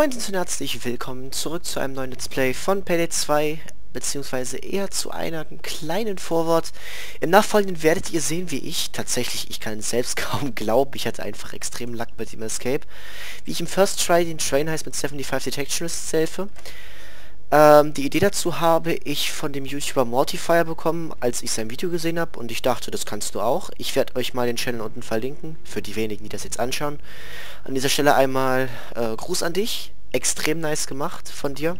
Moin und herzlich willkommen zurück zu einem neuen Let's Play von Payday 2, beziehungsweise eher zu einem kleinen Vorwort. Im Nachfolgenden werdet ihr sehen, wie ich, tatsächlich, ich kann es selbst kaum glauben, ich hatte einfach extrem Lack mit dem Escape, wie ich im First Try den Train heißt mit 75 Detectionists helfe. Ähm, die Idee dazu habe ich von dem YouTuber Mortifier bekommen, als ich sein Video gesehen habe und ich dachte, das kannst du auch. Ich werde euch mal den Channel unten verlinken, für die wenigen, die das jetzt anschauen. An dieser Stelle einmal äh, Gruß an dich. Extrem nice gemacht von dir.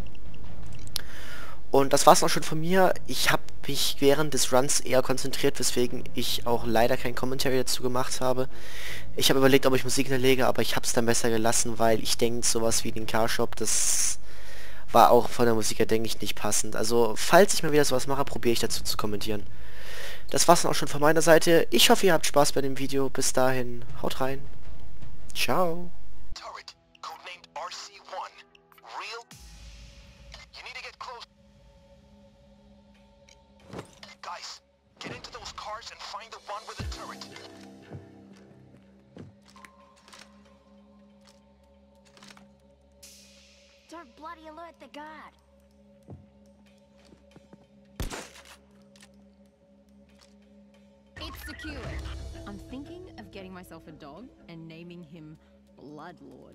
Und das war's auch schon von mir. Ich habe mich während des Runs eher konzentriert, weswegen ich auch leider kein Commentary dazu gemacht habe. Ich habe überlegt, ob ich Musik hinterlege, aber ich habe es dann besser gelassen, weil ich denke, sowas wie den Carshop, das war auch von der Musik her, denke ich, nicht passend. Also, falls ich mal wieder sowas mache, probiere ich dazu zu kommentieren. Das war's dann auch schon von meiner Seite. Ich hoffe, ihr habt Spaß bei dem Video. Bis dahin, haut rein. Ciao. Don't bloody alert the guard. It's secure. I'm thinking of getting myself a dog and naming him Bloodlord.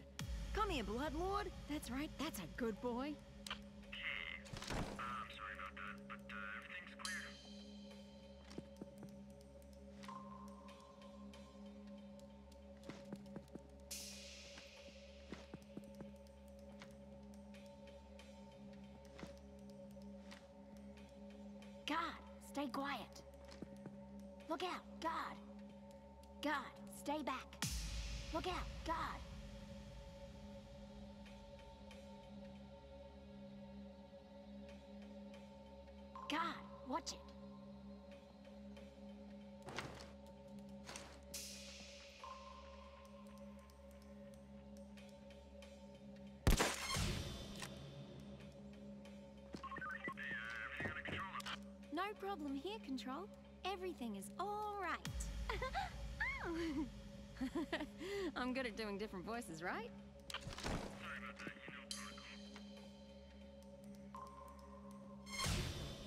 Come here, Bloodlord. That's right, that's a good boy. Stay quiet. Look out, guard. Guard, stay back. Look out, guard. Problem here, Control. Everything is all right. I'm good at doing different voices, right?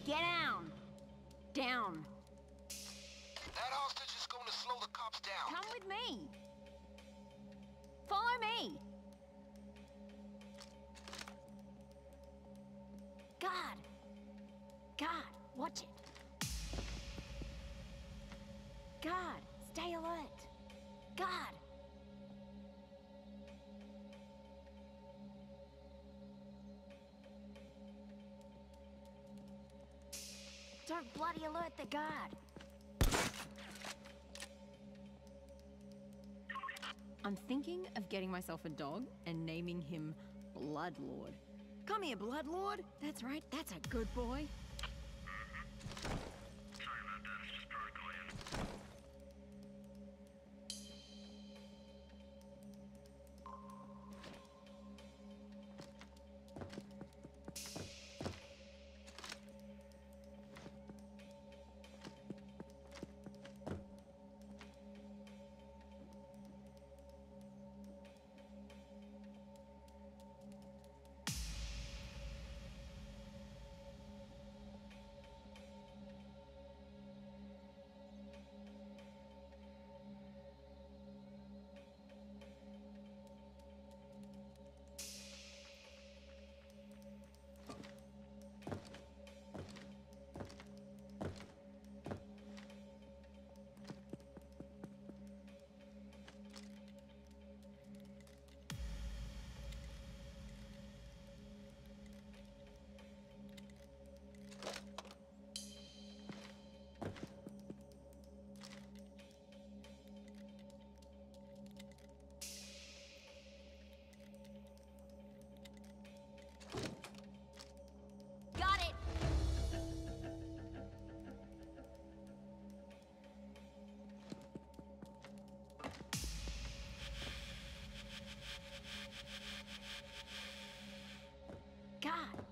Get down! Down! That hostage is going to slow the cops down. Come with me! Follow me! God! God! Watch it. Guard, stay alert. Guard. Don't bloody alert the guard. I'm thinking of getting myself a dog and naming him Bloodlord. Come here, Bloodlord. That's right, that's a good boy.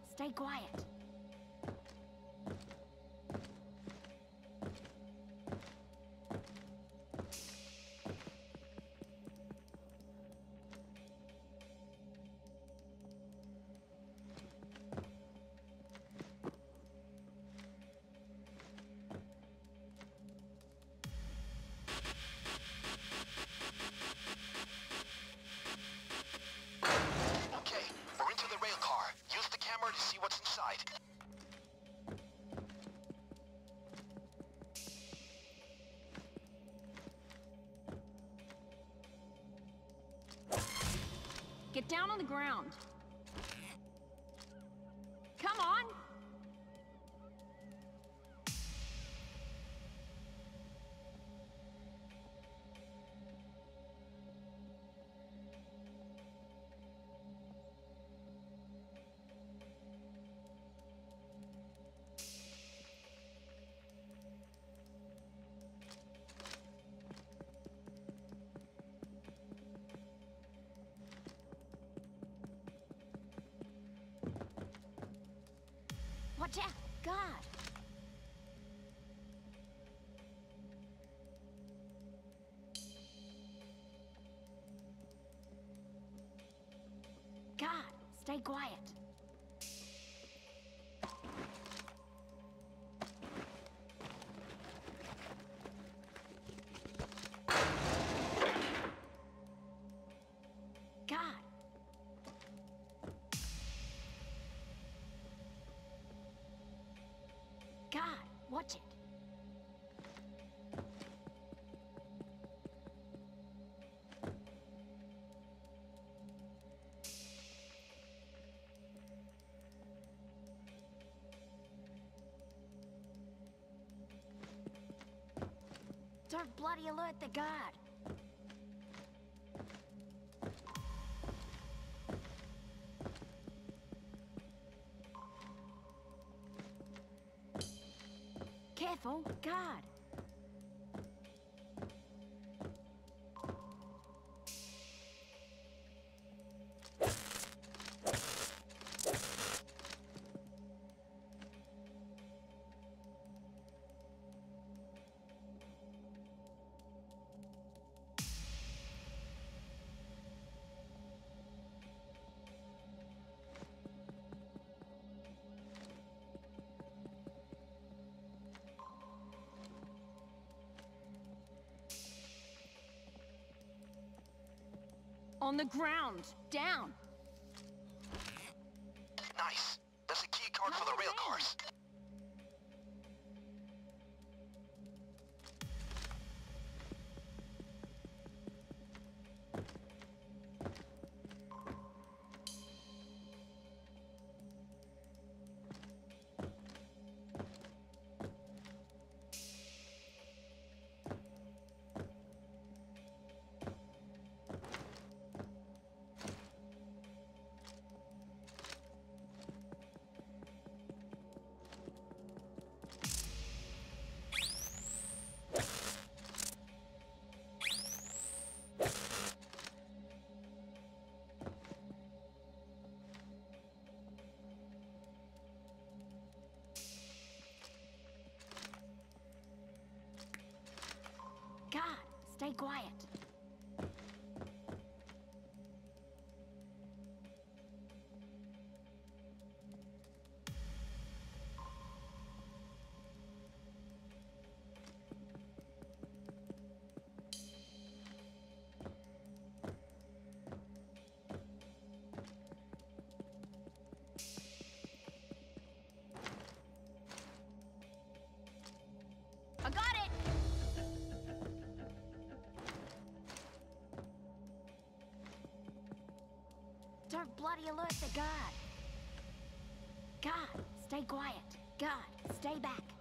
Stay quiet. Get down on the ground. Come on! God, God, watch it. Don't bloody alert the guard. Oh, Careful, guard. On the ground! Down! Stay quiet. Don't bloody alert the guard. God, stay quiet. God, stay back.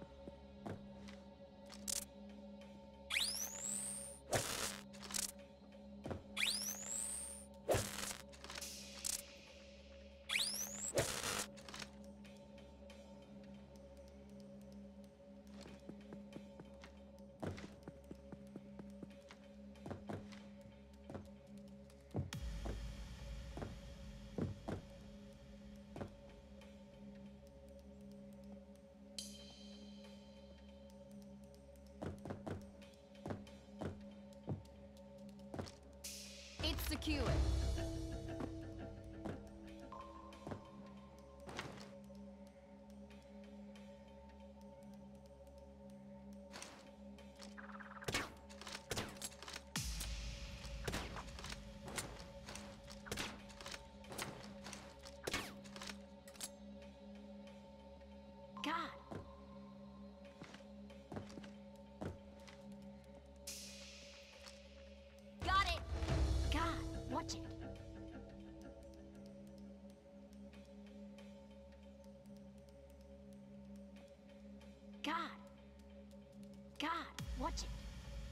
It's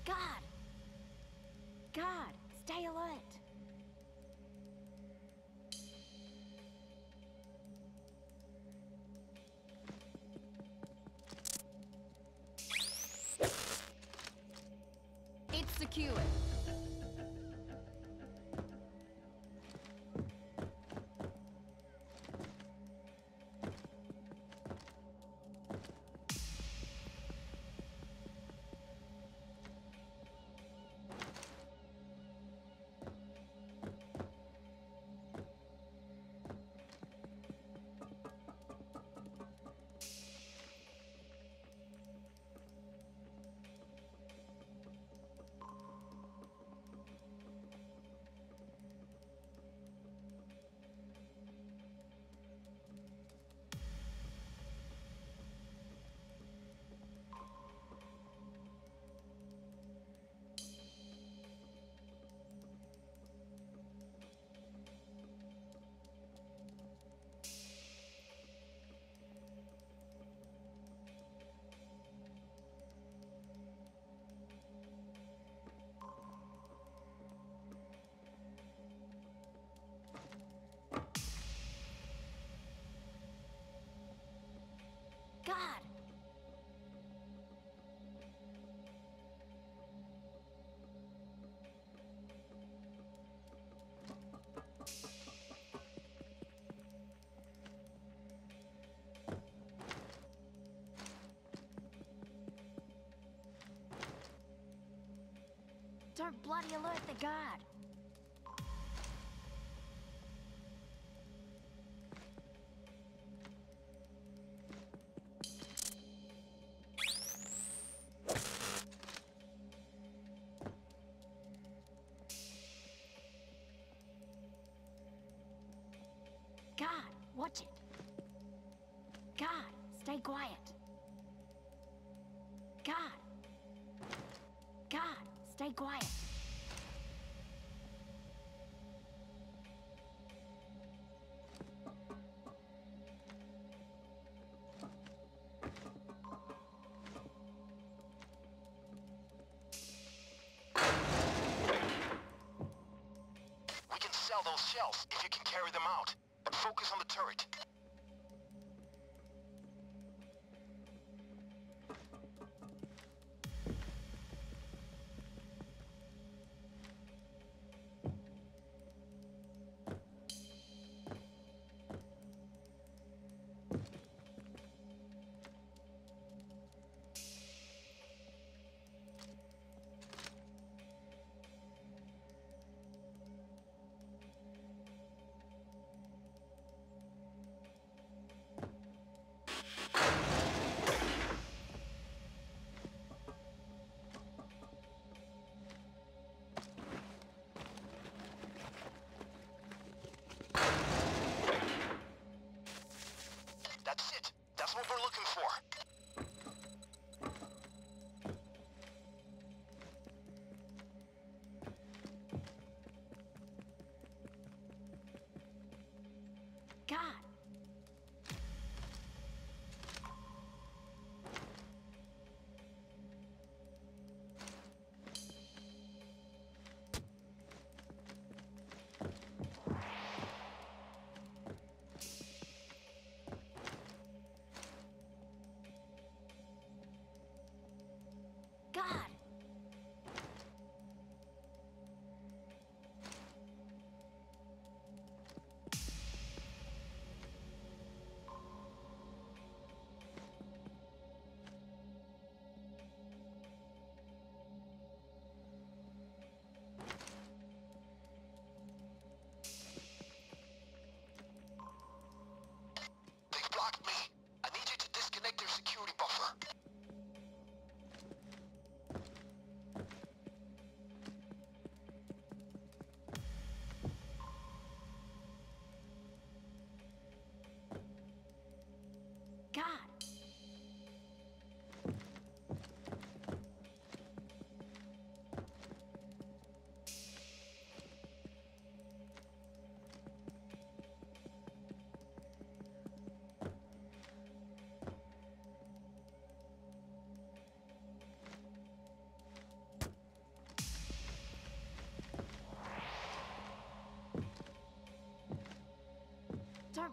God. God, Don't bloody alert the guard. God, watch it. God, stay quiet. Stay quiet. We can sell those shells if you can carry them out.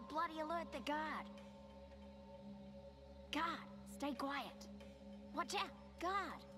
Bloody alert the guard. Guard, stay quiet. Watch out, guard.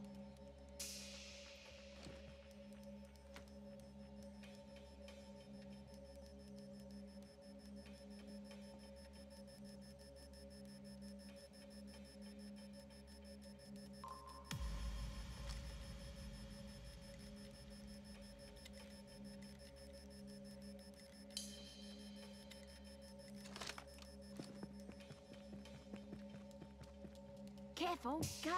Careful, God.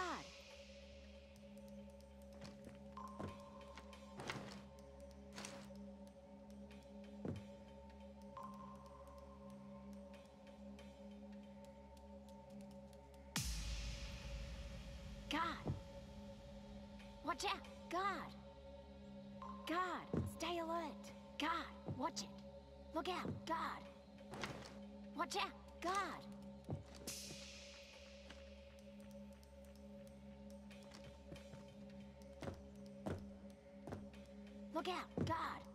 Guard. Watch out, God. Guard, stay alert. God. watch it. Look out, God. Watch out, guard. Look out. Guard,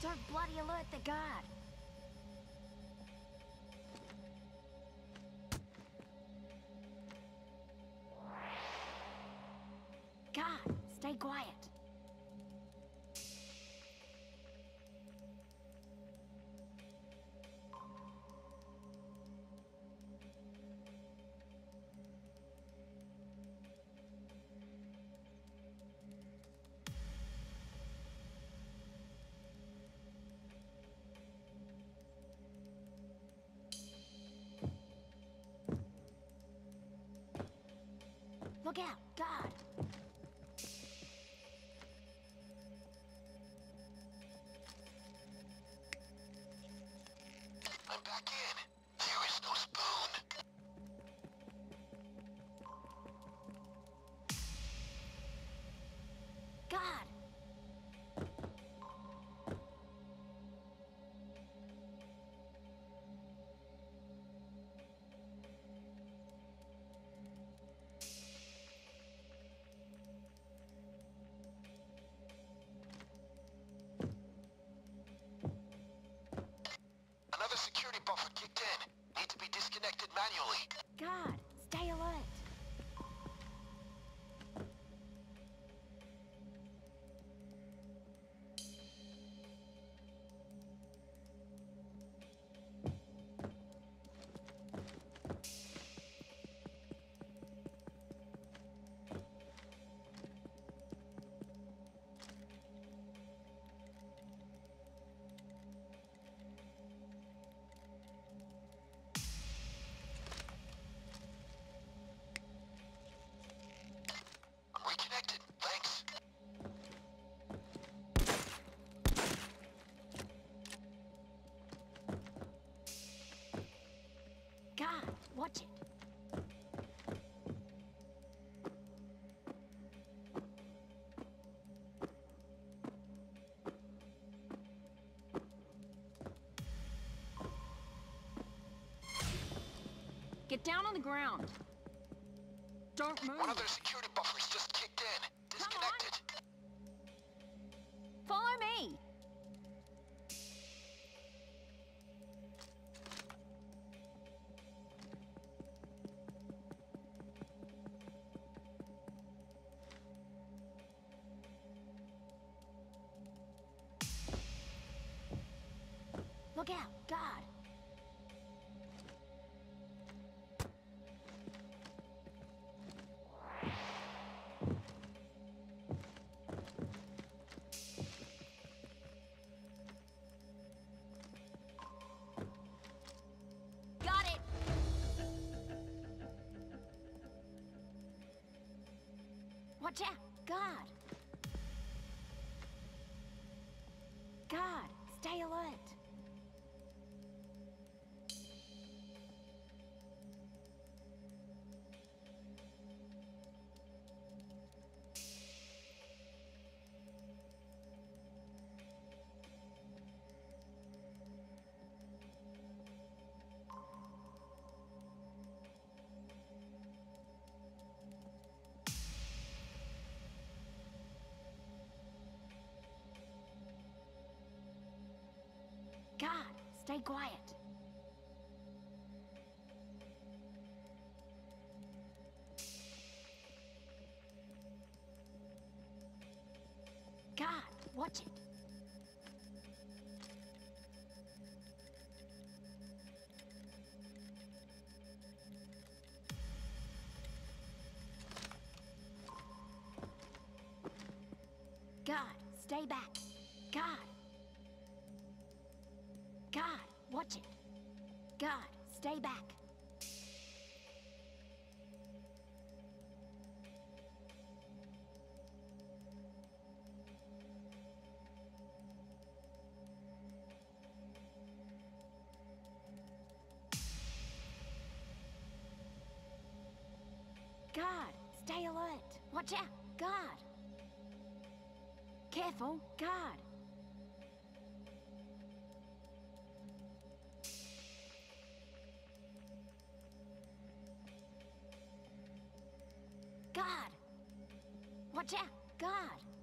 Don't bloody alert the guard. Look out, guard. Another security buffer kicked in. Need to be disconnected manually. Guard, Get down on the ground. Don't move. One of security Watch stay quiet. God, watch it. God, stay back. Stay back. God, stay alert. Watch out. guard. Careful. God. God. Watch out. God.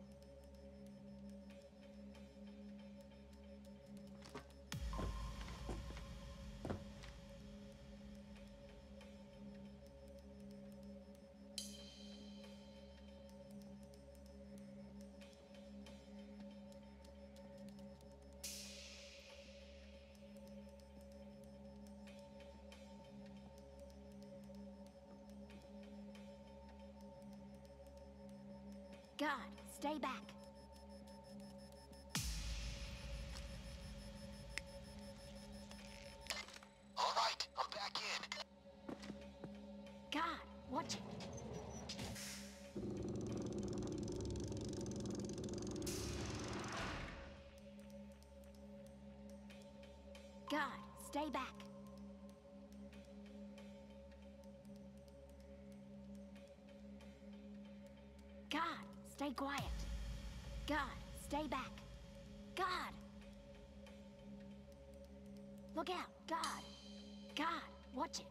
God, stay back. Quiet. God, stay back. God. Look out, God. God, watch it.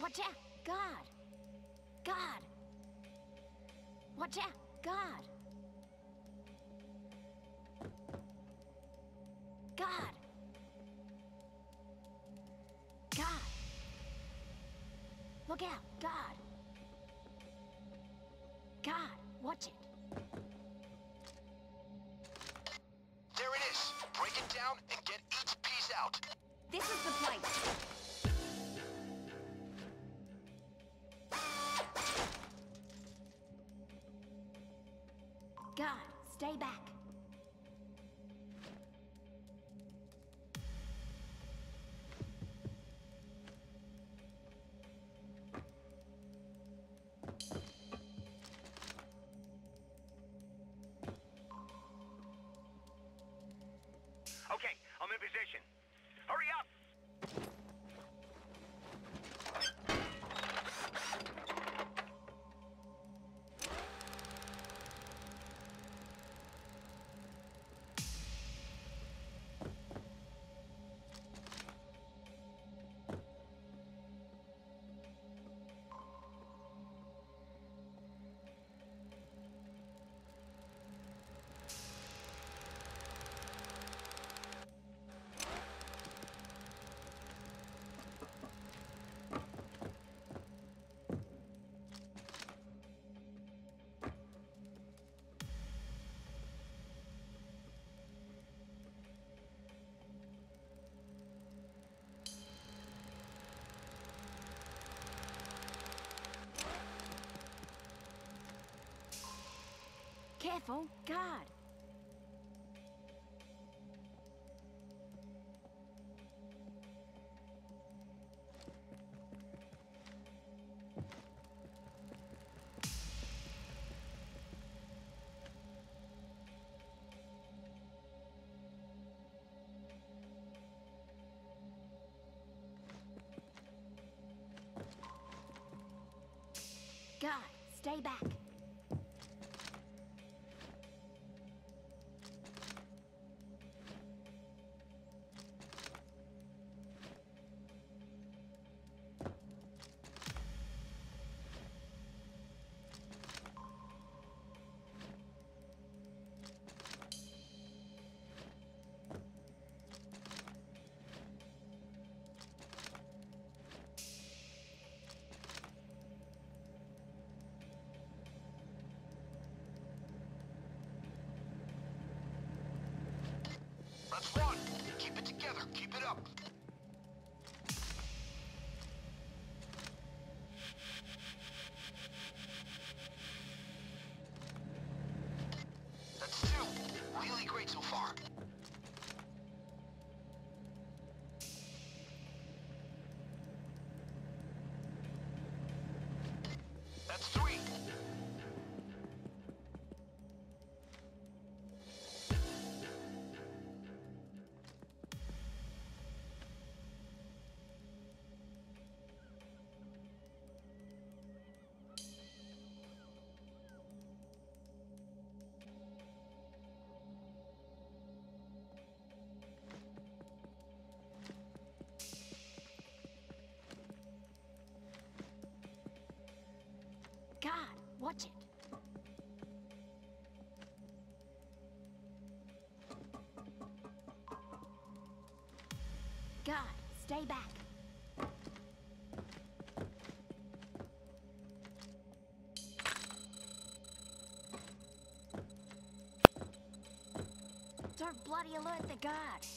Watch out, God. God. Watch out, God. Look out, God. God, watch it. Position. Careful, God. God, stay back. Keep it up. Watch it. God, stay back. Don't bloody alert the guard.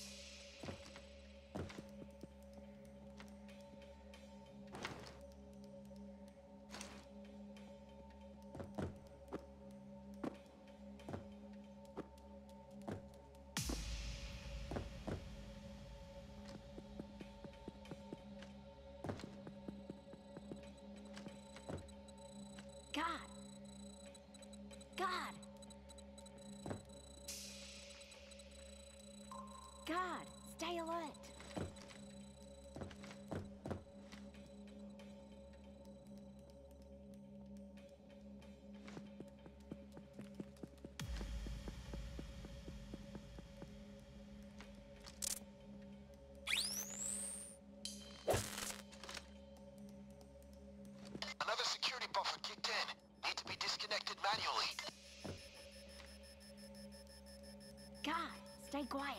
Stay quiet.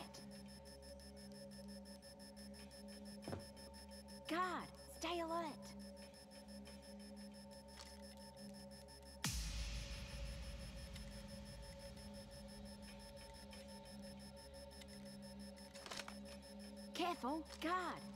Guard, stay alert. Careful, guard.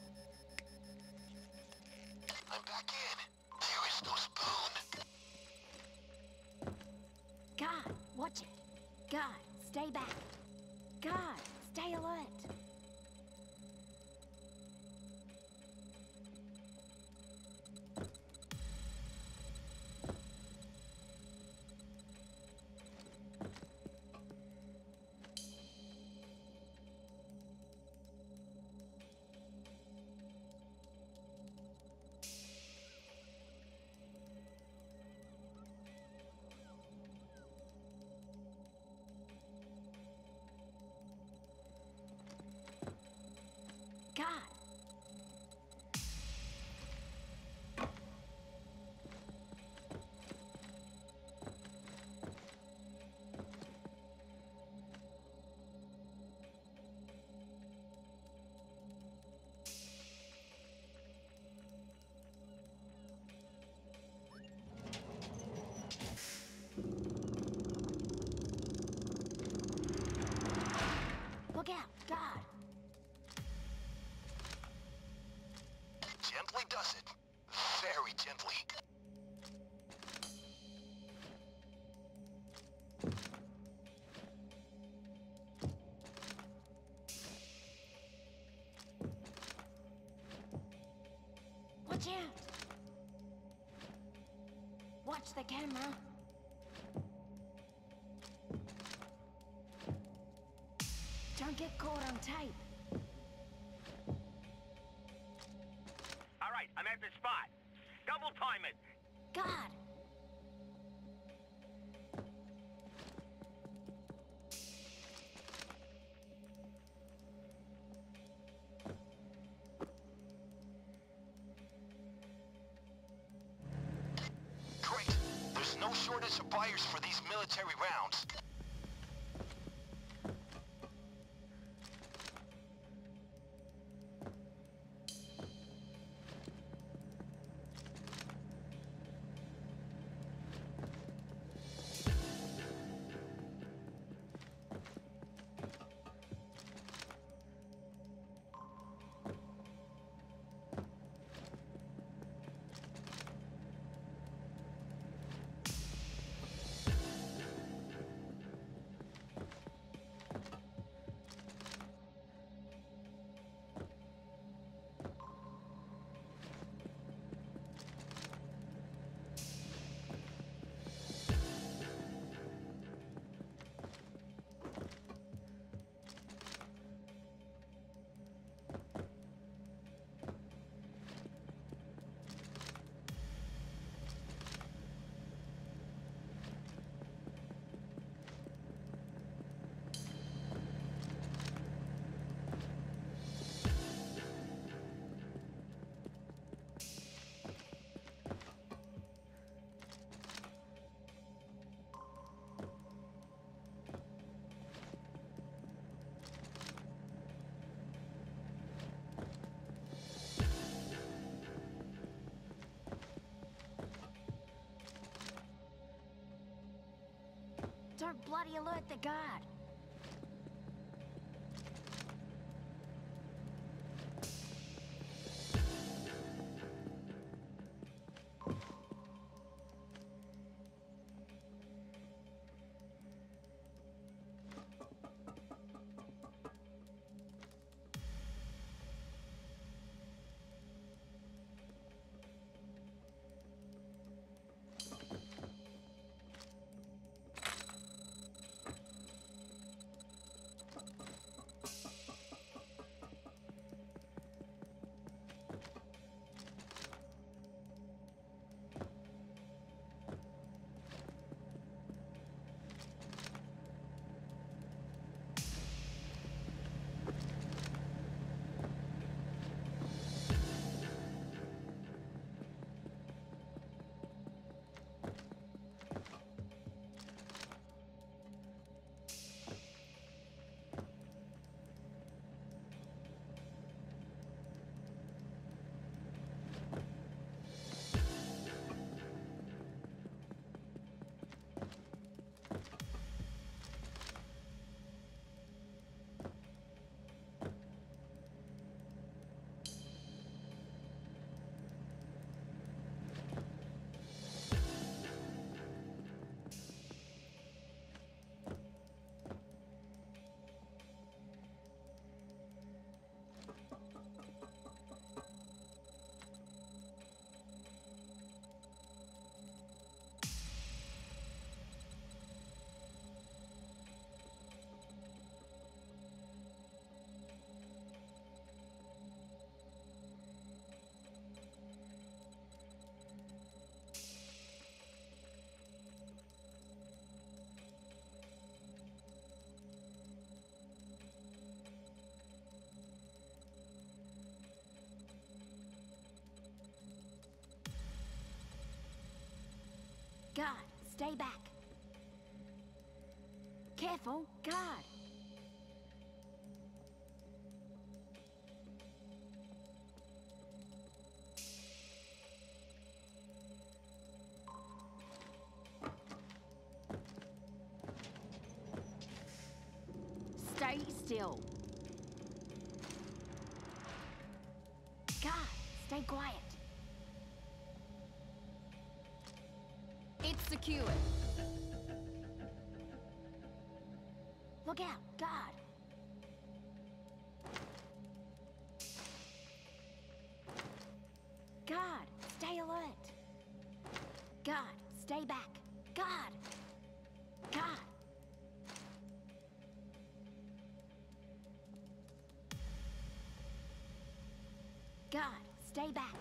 Gently does it. Very gently. Watch out! Watch the camera. Don't get caught on tape. God! Great. There's no shortage of buyers for these military rounds. Don't bloody alert the guard. Stay back. Careful, guard. Stay still. Guard, stay quiet. Secured. Look out, God. God, stay alert. Guard, stay back. God. Guard. Guard, stay back.